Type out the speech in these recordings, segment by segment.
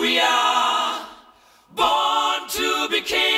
we are born to be kings.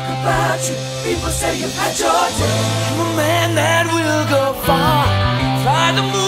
talk about you. People say you've had your day. I'm a man that will go far. Fly.